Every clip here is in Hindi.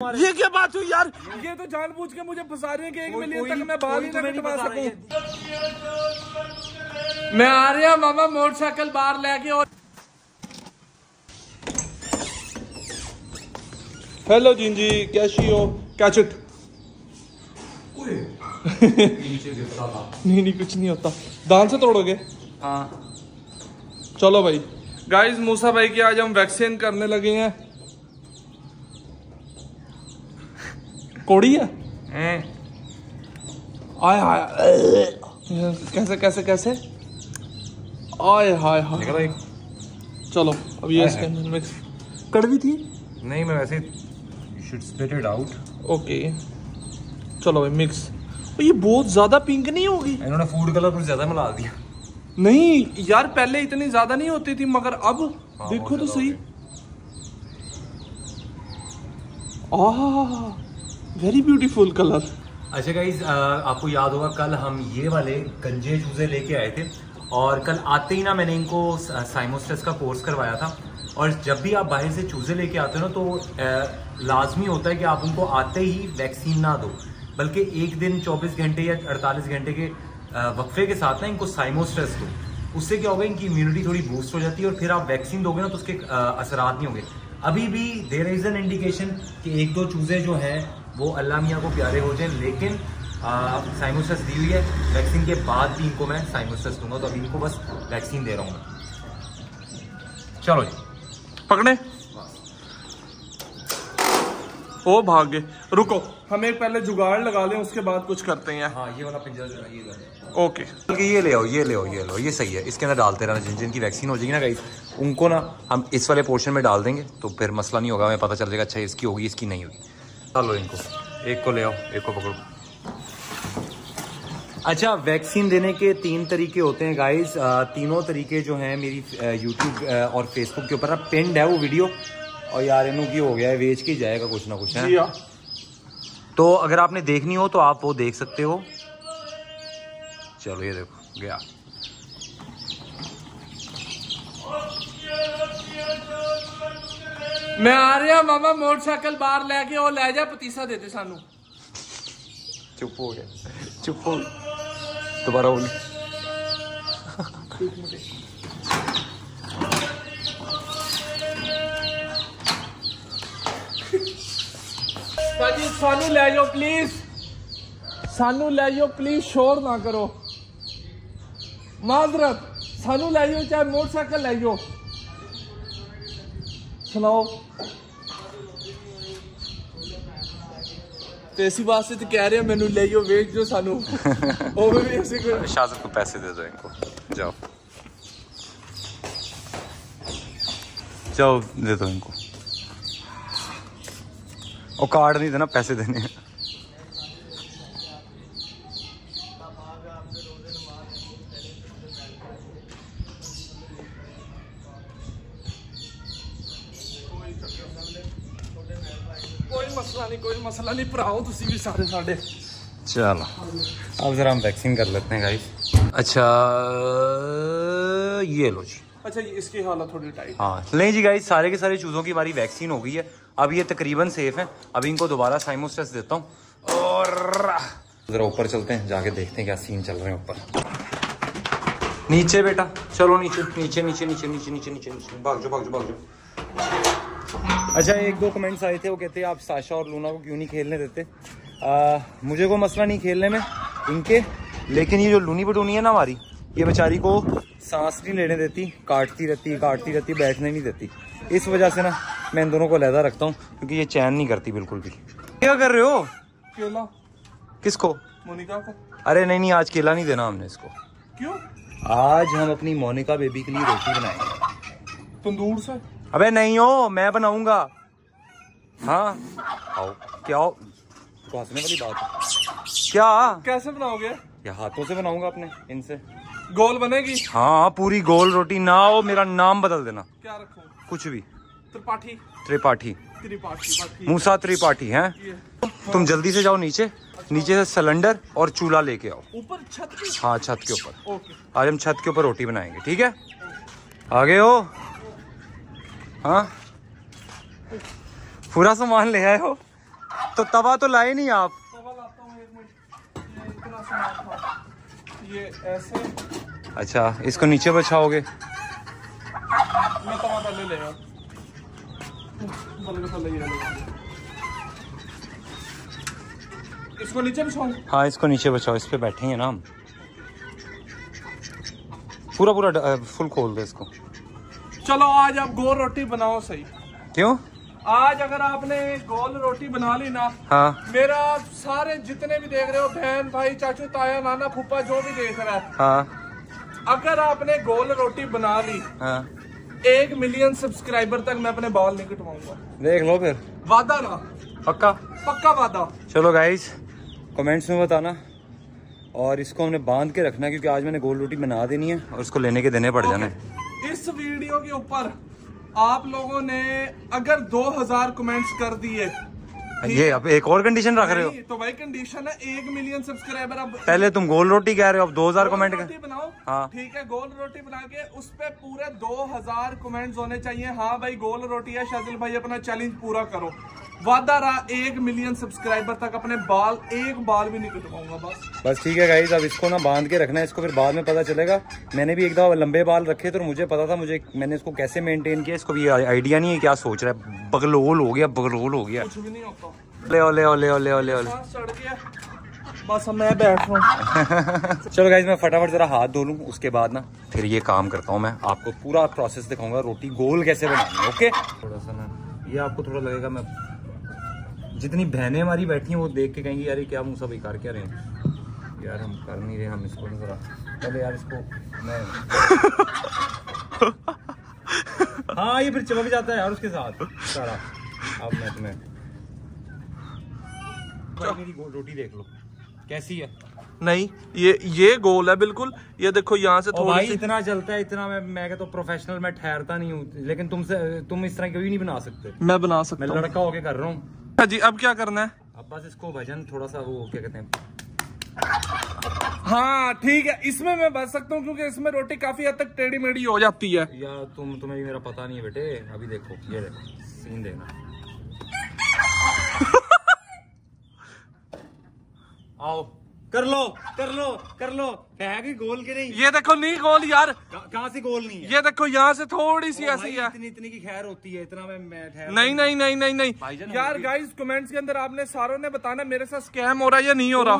ये क्या बात हुई यार? ये तो जानबूझ के मुझे फंसा रहे हैं कि एक मिलियन तक मैं बाल कोई ही ना नहीं कटवा बता सकूँ। मैं आ रहा मामा मोटरसाइकिल बाहर लेके और हेलो जिंजी कैसी हो? कैच इट नहीं नहीं कुछ नहीं होता। दान से तोड़ोगे? हाँ। चलो भाई। गाइस मूसा भाई की आज हम वैक्सीन करने लगे हैं। कोड़ी है? आय हाय कैसे कैसे कैसे? आय हाय हाय चलो अब ये इसके अंदर मिक्स कड़वी थी? नहीं मैं वैसे you should split it out okay. चलो भाई मिक्स ये बहुत ज़्यादा पिंक नहीं होगी? इन्होंने फ़ूड कलर कुछ ज़्यादा मिला दिया। नहीं यार पहले इतनी ज़्यादा नहीं होती थी मगर अब हाँ, देखो तो सही। आह। वेरी ब्यूटीफुल कलर अच्छा गाइज़ आपको याद होगा, कल हम ये वाले गंजे चूजे लेके आए थे और कल आते ही ना मैंने इनको साइमोस्टेस का कोर्स करवाया था। और जब भी आप बाहर से चूजे लेके आते हो ना तो लाजमी होता है कि आप उनको आते ही वैक्सीन ना दो। बल्कि एक दिन 24 घंटे या 48 घंटे के वक्फे के साथ ना इनको साइमोस्ट्रेस दो। उससे क्या होगा, इनकी इम्यूनिटी थोड़ी बूस्ट हो जाती है और फिर आप वैक्सीन दोगे ना तो उसके असरात नहीं होंगे। अभी भी देर इज़ एन इंडिकेशन कि एक दो चूजे जो हैं वो अल्लाह मियाँ को प्यारे हो जाएँ लेकिन साइमोस्टस दी हुई है वैक्सीन के बाद भी इनको मैं साइमोस्टस दूँगा तो अभी इनको बस वैक्सीन दे रहा हूँ मैं। चलो जी। पकड़े? ओ भाग गए रुको। हम एक पहले जुगाड़ लगा लें उसके बाद कुछ करते हैं। हाँ ये वाला पिंजरा जो है ये ओके। ये ले आओ ये ले आओ ये लो ये सही है। इसके अंदर डालते रहना जिन जिनकी वैक्सीन हो जाएगी ना गाइस उनको ना हम इस वाले पोर्शन में डाल देंगे तो फिर मसला नहीं होगा हमें पता चल जाएगा अच्छा इसकी होगी इसकी नहीं होगी। डालो इनको एक को ले आओ एक को पकड़ो। अच्छा वैक्सीन देने के तीन तरीके होते हैं गाइस तीनों तरीके जो हैं मेरी यूट्यूब और फेसबुक के ऊपर। पिंड है वो वीडियो और यार इनू की हो गया है वेच के जाएगा कुछ ना कुछ है? हाँ। तो अगर आपने देखनी हो तो आप वो देख सकते हो। चलो ये देखो गया। ਮੈਂ ਆ ਰਿਹਾ ਮਾਮਾ ਮੋਟਰਸਾਈਕਲ ਬਾਹਰ ਲੈ ਕੇ ਉਹ ਲੈ ਜਾ ਪਤੀਸਾ ਦੇ ਦੇ ਸਾਨੂੰ ਚੁੱਪ ਹੋ ਗਿਆ ਚੁੱਪ ਹੋ ਦੁਬਾਰਾ ਬੋਲ ਭਾਜੀ ਸਾਨੂੰ ਲੈ ਜਾਓ ਪਲੀਜ਼ ਸਾਨੂੰ ਲੈ ਜਾਓ ਪਲੀਜ਼ ਸ਼ੋਰ ਨਾ ਕਰੋ ਮਾਜ਼ਰਤ ਸਾਨੂੰ ਲੈ ਜਾਓ ਚਾਹੇ ਮੋਟਰਸਾਈਕਲ ਲੈ ਜਾਓ सुनाओ। पैसे वास्ते तो कह रहे हैं मेनू ले जाओ दो सानू ओ को पैसे दे दो इनको। जाओ। जाओ दे दो इनको। कार्ड नहीं देना पैसे देने चलो अब जरा हम कर लेते हैं गाइस अच्छा ये लो जी अच्छा ये इसकी हालत थोड़ी टाइट हाँ नहीं जी गाइस सारे के सारे चूज़ों की हमारी वैक्सीन हो गई है अब ये तकरीबन सेफ़ है अभी इनको दोबारा साइमोस्टेस देता हूँ और जरा ऊपर चलते हैं जाके देखते हैं क्या सीन चल रहे हैं ऊपर नीचे बेटा चलो नीचे नीचे नीचे नीचे नीचे नीचे नीचे नीचे भाग जाओ भाग जाओ भाग जाओ अच्छा एक दो कमेंट्स आए थे वो कहते हैं आप साशा और लूना को क्यों नहीं खेलने देते? आ, मुझे कोई मसला नहीं खेलने में इनके। लेकिन ये जो लूनी बटूनी है ना हमारी ये बेचारी को सांस नहीं लेने देती काटती रहती काटती रहती बैठने नहीं देती। इस वजह से ना मैं इन दोनों को लहदा रखता हूँ क्योंकि ये चैन नहीं करती बिल्कुल भी। क्या कर रहे हो? केला। किसको? मोनिका को। अरे नहीं नहीं आज केला नहीं देना हमने इसको। क्यों? आज हम अपनी मोनिका बेबी के लिए रोटी बनाएँगे। तंदूर से? अबे नहीं हो मैं बनाऊँगा। हाँ। आओ क्या हो? तो हंसने वाली बात है। क्या? कैसे बनाओगे? या हाथों से बनाऊँगा अपने इनसे। गोल बनेगी? हाँ पूरी गोल रोटी ना हो मेरा नाम बदल देना। क्या रखूँ? कुछ भी। त्रिपाठी। त्रिपाठी। त्रिपाठी मूसा त्रिपाठी हैं। तुम जल्दी से जाओ नीचे। नीचे से सिलेंडर और चूल्हा लेके आओ। ऊपर छत हाँ छत के ऊपर। आज हम छत के ऊपर रोटी बनाएँगे ठीक है? आगे हो। हाँ? पूरा सामान ले आए हो? तो तवा तो लाए नहीं आप। तवा लाता हूँ एक मिनट। ये इतना सामान ये ऐसे। अच्छा इसको नीचे बचाओगे। इसको नीचे बिछाऊं? हाँ इसको नीचे बचाओ इस पे बैठेंगे ना हम। पूरा पूरा फुल खोल दो इसको। चलो आज आप गोल रोटी बनाओ सही। क्यों? आज अगर आपने गोल रोटी बना ली ना हाँ। मेरा सारे जितने भी देख रहे हो बहन भाई चाचू ताया नाना फूफा जो भी देख रहा है हाँ। अगर आपने गोल रोटी बना ली हाँ। एक मिलियन सब्सक्राइबर तक मैं अपने बाल नहीं कटवाऊँगा। देख लो फिर। वादा ना? पक्का? पक्का वादा। चलो गाइस कमेंट्स में बताना। और इसको हमने बाँध के रखना क्योंकि आज मैंने गोल रोटी बना देनी है और उसको लेने के देने पड़ जाने। वीडियो के ऊपर आप लोगों ने अगर 2000 कमेंट्स कर दिए ये अब एक और कंडीशन रख रहे हो। तो भाई कंडीशन है एक मिलियन सब्सक्राइबर अब पहले तुम गोल रोटी कह रहे हो अब 2000 कमेंट कर बनाओ। हाँ। ठीक है गोल रोटी बना के उस पे पूरे 2000 कमेंट्स होने चाहिए। हाँ भाई गोल रोटी है शाजिल भाई अपना चैलेंज पूरा करो। वादा रहा एक मिलियन सब्सक्राइबर तक अपने बाल एक बाल भी नहीं कटवाऊँगा बस। बस ठीक है गाइस अब इसको ना बाँध के रखना है इसको फिर बाद में पता चलेगा। मैंने भी एक दफ़ा लंबे बाल रखे थे और मुझे पता था मुझे मैंने इसको कैसे मेंटेन किया इसको भी आइडिया नहीं है क्या सोच रहा है बगलोल हो गया बगलोल हो गया। कुछ भी नहीं होता। ले ले ले ले ले ले। हाँ, बस मैं बैठ रहा हूँ। चलो गाइज़ मैं फटाफट जरा हाथ धो लूँ उसके बाद ना फिर ये काम करता हूँ मैं। आपको पूरा प्रोसेस दिखाऊँगा रोटी गोल कैसे बनानी है ओके थोड़ा सा ना ये आपको थोड़ा लगेगा मैं जितनी बहनें हमारी बैठी हैं वो देख के कहेंगी यार ये क्या मुँह सब कर क्या रहे हैं? यार हम कर नहीं रहे हम इसको जरा पहले यार इसको मैं हाँ ये फिर चमक जाता है यार उसके साथ। सारा अब मैं तुम्हें मेरी रोटी देख लो। कैसी है? नहीं ये ये गोल है बिल्कुल। ये देखो यहाँ से थोड़ी भाई सी इतना चलता है इतना मैं मैं हूँ प्रोफेशनल मैं ठहरता नहीं हूँ। लेकिन तुमसे तुम इस तरह कभी नहीं बना सकते। मैं बना सकता हूँ। लड़का होके कर रहा हूँ। हाँ जी अब क्या करना है? अब बस इसको भजन थोड़ा सा वो क्या कहते हैं? हाँ ठीक है। इसमें मैं बच सकता हूँ क्योंकि इसमें रोटी काफ़ी हद तक टेढ़ी मेढ़ी हो जाती है। यार तुम तुम्हें भी मेरा पता नहीं है बेटे। अभी देखो ये देखो सीन देखना। आओ कर लो कर लो कर लो। है कि गोल के नहीं? ये देखो नहीं गोल यार। कहाँ से गोल नहीं है? ये देखो यहाँ से थोड़ी सी ऐसी है। इतनी इतनी की खैर होती है इतना मैं मैं नहीं नहीं। नहीं नहीं नहीं भाईजान, यार गाइस कमेंट्स के अंदर आपने सारों ने बताना मेरे साथ स्कैम हो रहा है या नहीं हो रहा?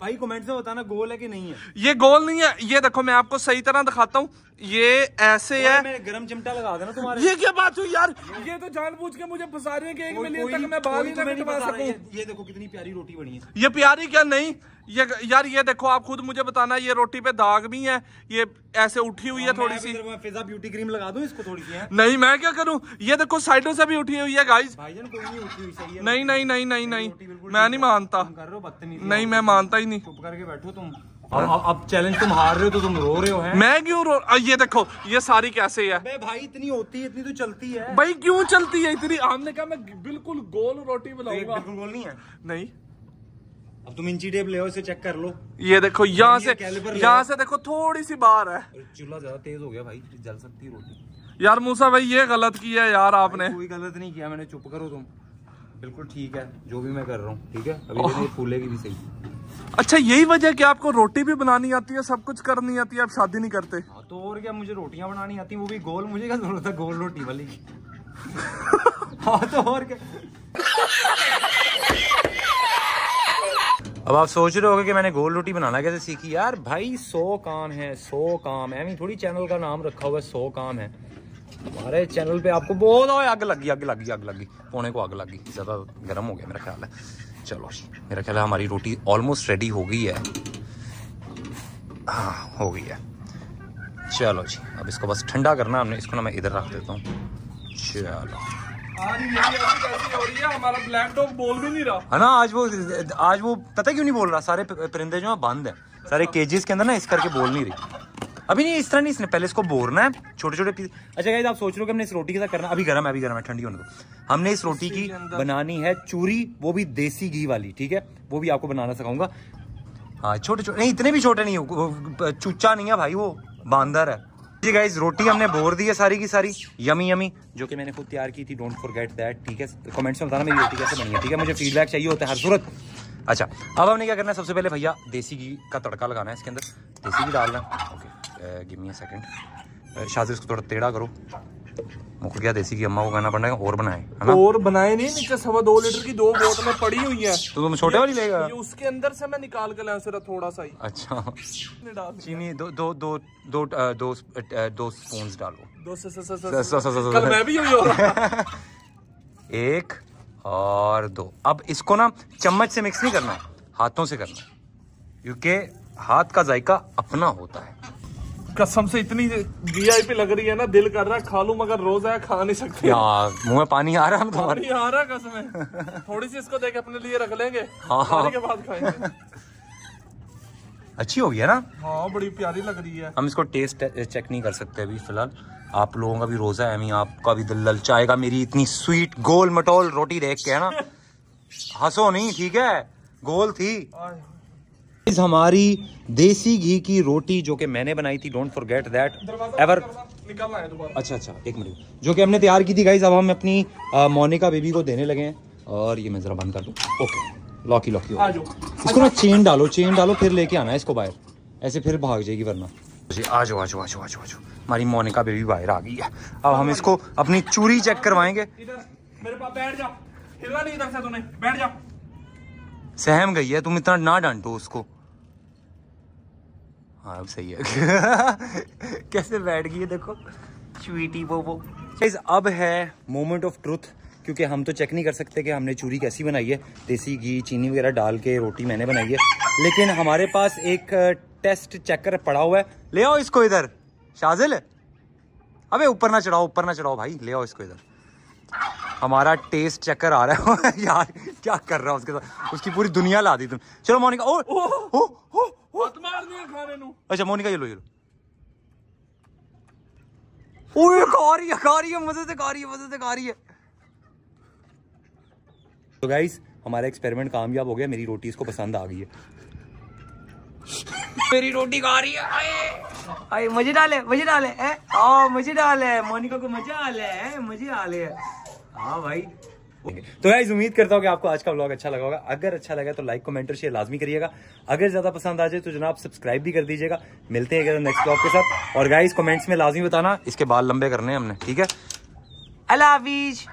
भाई कमेंट से बताना गोल है कि नहीं है? ये गोल नहीं है। ये देखो मैं आपको सही तरह दिखाता हूँ। ये ऐसे है। मैं गरम चिमटा लगा देना तुम्हारे ये क्या बात हुई यार? ये तो जानबूझ के मुझे फंसा रहे हैं कि एक मिलियन तक मैं कोई ही नहीं बता रहा सकूँ ये ये देखो कितनी प्यारी रोटी बनी है। ये प्यारी क्या? नहीं। ये यार ये देखो आप खुद मुझे बताना ये रोटी पे दाग भी है ये ऐसे उठी हुई है थोड़ी सी। फिजा ब्यूटी क्रीम लगा दूँ इसको थोड़ी सी है? नहीं मैं क्या करूँ? ये देखो साइडों से भी उठी हुई है गाइस नहीं है नहीं नहीं नहीं नहीं मैं नहीं मानता। हो नहीं मैं मानता ही नहीं। चुप करके बैठो तुम। अब अब- चैलेंज तुम हार रहे हो तो तुम रो रहे हो हैं? मैं क्यों रो? आ, ये देखो ये सारी कैसे है? अबे भाई इतनी होती है इतनी तो चलती है। भाई क्यों चलती है इतनी? हमने कहा मैं बिल्कुल गोल रोटी तो बनाऊँगा। बिल्कुल गोल नहीं है? नहीं। अब तुम इंची टेप ले आओ इसे चेक कर लो। ये देखो यहाँ से यहाँ से देखो थोड़ी सी बाहर है। चूल्हा ज़्यादा तेज हो गया भाई जल सकती है रोटी। यार मूसा भाई ये गलत किया है यार आपने। कोई गलत नहीं किया मैंने चुप करो तुम। बिल्कुल ठीक है जो भी मैं कर रहा हूँ ठीक है? अभी फूलेगी भी सही। अच्छा यही वजह है कि आपको रोटी भी बनानी आती है सब कुछ करनी आती है आप शादी नहीं करते? हाँ तो और क्या मुझे रोटियाँ बनानी आती वो भी गोल मुझे क्या ज़रूरत है गोल रोटी वाली? हाँ तो और क्या? अब आप सोच रहे होगे कि मैंने गोल रोटी बनाना कैसे सीखी? यार भाई, सौ काम है, सौ काम है। थोड़ी चैनल का नाम रखा हुआ है, सौ काम है। हमारे चैनल पे आपको बहुत आग लगी आग लगी आग लगी पौने को आग लगी। ज़्यादा गर्म हो गया मेरा ख्याल है। चलो, मेरा ख्याल है हमारी रोटी ऑलमोस्ट रेडी हो गई है। हाँ हो गई है। चलो जी, अब इसको बस ठंडा करना हमने, इसको ना मैं इधर रख देता हूँ। चलो। हो रही है हमारा ब्लैक डॉग बोल भी नहीं रहा। है ना आज वो आज वो पता क्यों नहीं बोल रहा? सारे परिंदे जो है बंद है। सारे केजेस के अंदर ना इस करके बोल नहीं रही। अभी नहीं इस तरह नहीं इसने पहले इसको बोरना है छोटे छोटे पीस अच्छा गाइस आप सोच रहे हो कि हमने इस रोटी के साथ करना अभी गर्म है अभी गर्म है ठंडी होने को हमने इस रोटी की बनानी है चूरी वो भी देसी घी वाली ठीक है? वो भी आपको बनाना सिखाऊँगा। हाँ छोटे छोटे नहीं इतने भी छोटे नहीं हो चुच्चा नहीं है भाई वो बांदर है। जी गाइज़ रोटी हमने बोर दी है सारी की सारी। Yummy yummy. जो कि मैंने खुद तैयार की थी डोंट फॉरगेट दैट ठीक है? कमेंट्स में बताना मेरी रोटी कैसे बनी है, ठीक है? मुझे फीडबैक चाहिए होता है हर सूरत। अच्छा अब हमने क्या करना है? सबसे पहले भैया, देसी घी का तड़का लगाना है इसके अंदर। देसी घी डालना ओके गिव सेकेंड शादी इसको थोड़ा टेढ़ा करो। मुख गया देसी घी अम्मा को कहना पड़ेगा और बनाए है ना और बनाए नहीं नीचे सवा दो लीटर की दो बोतलें पड़ी हुई है तो तुम छोटे वाली लेगा ये उसके अंदर से मैं निकाल के लाया सिर्फ़ थोड़ा सा ही अच्छा। चीनी दो दो दो दो अ, दो अ, दो स्पून डालो दो कल मैं भी हो रहा एक और दो अब इसको ना चम्मच से मिक्स नहीं करना हाथों से करना क्योंकि हाथ का जायका अपना होता है कसम से इतनी वीआईपी लग रही है ना दिल कर रहा है खा लूँ मगर रोज आया खा नहीं सकते। मुँह में पानी आ रहा है ना आ रहा कसम है थोड़ी सी इसको देके अपने लिए रख लेंगे। हाँ, हाँ। के बाद खाएँगे। अच्छी हो है ना? हाँ बड़ी प्यारी लग रही है। हम इसको टेस्ट चेक नहीं कर सकते अभी फ़िलहाल। आप लोगों का भी रोजा है आपका भी दिल ललचाएगा मेरी इतनी स्वीट गोल मटोल रोटी देख के है ना? हंसो नहीं ठीक है? गोल थी। इस हमारी देसी घी की रोटी जो कि मैंने बनाई थी डोंट फॉरगेट दैट एवर अच्छा अच्छा एक मिनट। जो कि हमने तैयार की थी गाइज़ अब हम अपनी मोनिका बेबी को देने लगे हैं। और ये मैं जरा बंद कर दूँ। ओके लॉकी लॉकी इसको ना चेन डालो चेन डालो फिर लेके आना इसको बाहर। ऐसे फिर भाग जाएगी वरना। जी आ जाओ आ जाओ आ जाओ आ जाओ आ जाओ। हमारी मोनिका बेबी बाहर आ गई है। अब हम इसको अपनी चूरी चेक करवाएँगे। मेरे पास बैठ जा। हिलना नहीं इधर से तूने। बैठ जा। सहम गई है तुम इतना ना डांटो उसको। हाँ सही है। कैसे बैठ गई है देखो। स्वीटी वो वो। Guys, अब है मोमेंट ऑफ़ ट्रुथ क्योंकि हम तो चेक नहीं कर सकते कि हमने चूरी कैसी बनाई है। देसी घी चीनी वगैरह डाल के रोटी मैंने बनाई है। लेकिन हमारे पास एक टेस्ट चेकर पड़ा हुआ है। ले आओ इसको इधर। शाजिल? अबे ऊपर ना चढ़ाओ ऊपर ना चढ़ाओ भाई। ले आओ इसको इधर। हमारा टेस्ट चक्कर आ रहा है। यार क्या कर रहा है उसके साथ? उसकी पूरी दुनिया ला दी तुम। चलो मोनिका ओ ओ ओ ओ ओ अच्छा मोनिका ये लो ये लो ओए खा रही है खा रही है मज़े से खा रही है मज़े से खा रही है तो गाइस हमारा एक्सपेरिमेंट कामयाब हो गया मेरी रोटी इसको पसंद आ गई है। मेरी रोटी खा रही है आए। आए मुझे डाले मुझे डाले ए आओ मुझे डाले मोनिका को मज़ा आ ले है मुझे आ ले हाँ भाई तो मैं उम्मीद करता हूँ कि आपको आज का ब्लॉग अच्छा लगा होगा। अगर अच्छा लगा तो लाइक कमेंट और शेयर लाजमी करिएगा। अगर ज़्यादा पसंद आ जाए तो जनाब सब्सक्राइब भी कर दीजिएगा। मिलते हैं नेक्स्ट ब्लॉग के साथ। और गाइज़ कमेंट्स में लाजमी बताना, इसके बाल लंबे करने हैं हमने, ठीक है? अलावीज